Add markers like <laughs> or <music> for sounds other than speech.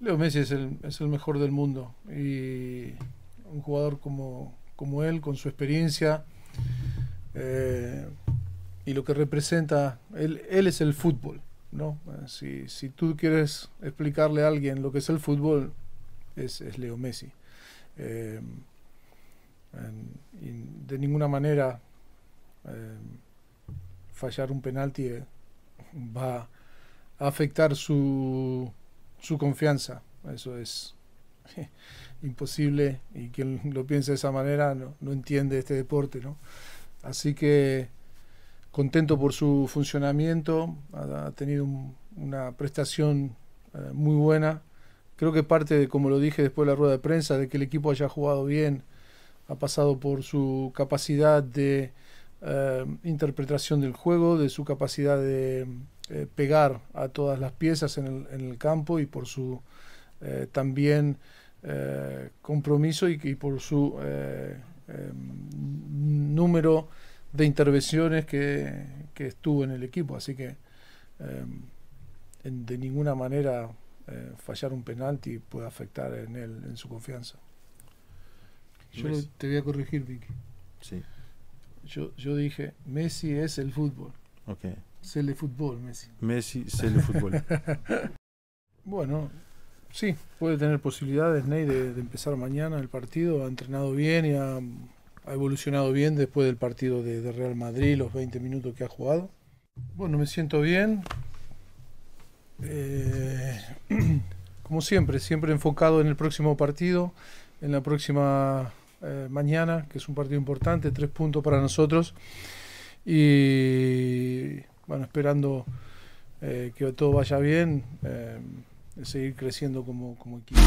Leo Messi es el, es el mejor del mundo y un jugador como, como él, con su experiencia eh, y lo que representa, él, él es el fútbol. ¿no? Si, si, tú quieres explicarle a alguien lo que es el fútbol, es, es Leo Messi. Eh, de ninguna manera eh, fallar un penalti va a afectar su, su confianza. Eso es <laughs> imposible y quien lo piense de esa manera no, no entiende este deporte. ¿no? Así que contento por su funcionamiento, ha, tenido un, una prestación eh, muy buena. Creo que parte de, como lo dije después de la rueda de prensa, de que el equipo haya jugado bien, ha pasado por su capacidad de eh, interpretación del juego, de su capacidad de eh, pegar a todas las piezas en el, en el campo y por su eh, también eh, compromiso y, y, por su em, número de intervenciones que, que, estuvo en el equipo. Así que em, en, de ninguna manera fallar un penalti puede afectar en él, en su confianza. Yo Messi. te voy a corregir, Vicky. Sí. Yo, yo dije, Messi es el fútbol. Ok. C'est le fútbol, Messi. Messi, c'est le fútbol. <laughs> bueno, sí, puede tener posibilidades, Ney, de, de, empezar mañana el partido. Ha entrenado bien y ha, ha evolucionado bien después del partido de, de, Real Madrid, los 20 minutos que ha jugado. Bueno, me siento bien. Eh, <clears throat> como siempre, siempre enfocado en el próximo partido, en la próxima eh, mañana, que es un partido importante, tres puntos para nosotros. Y esperando eh, que todo vaya bien, eh, seguir creciendo como, como equipo.